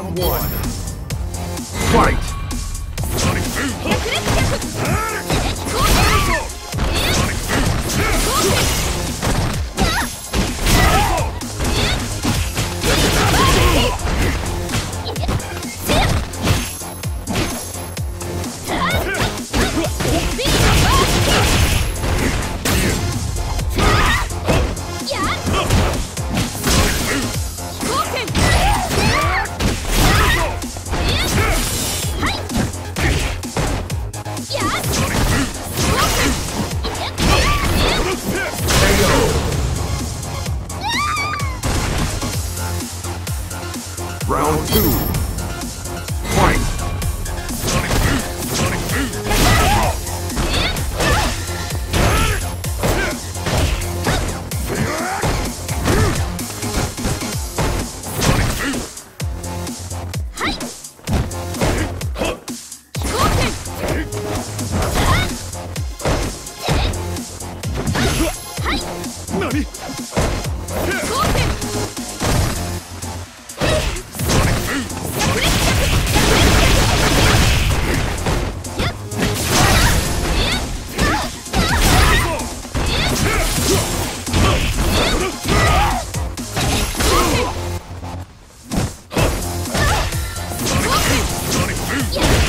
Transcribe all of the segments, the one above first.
Round one. Fight!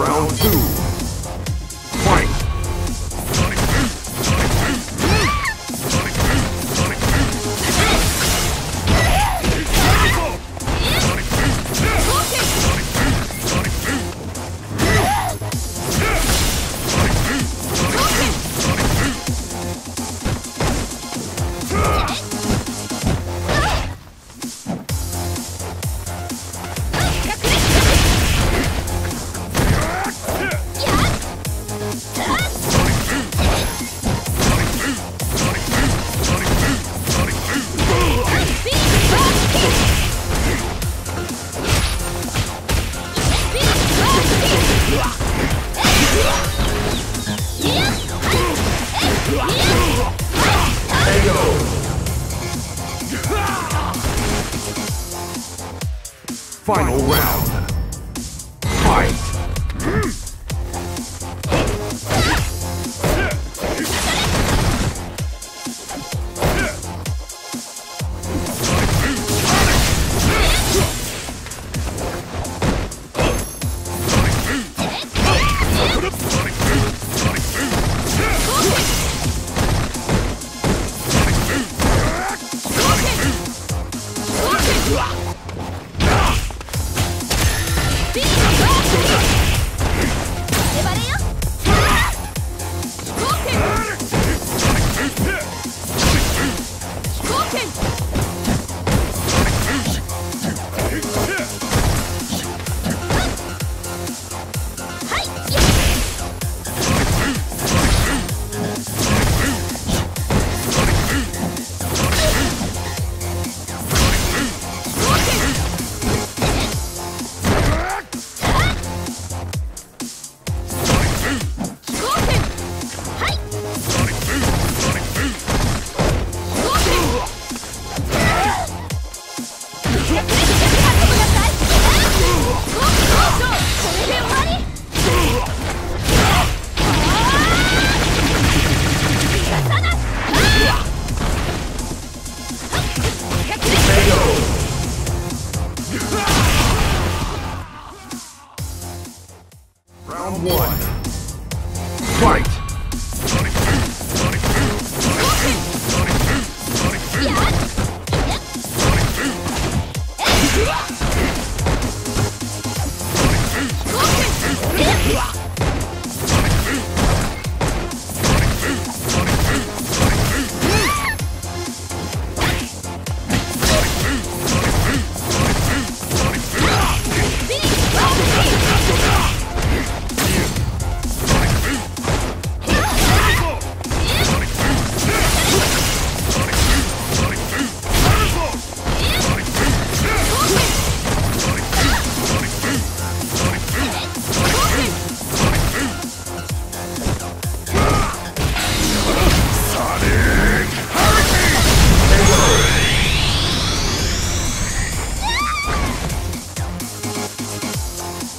Round two. Final round. Fight! one.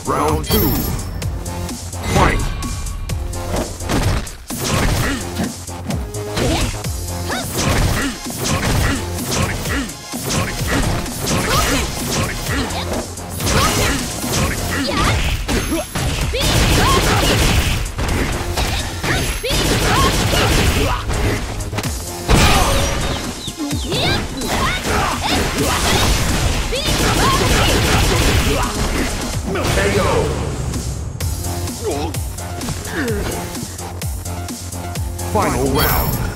Round two. Final round.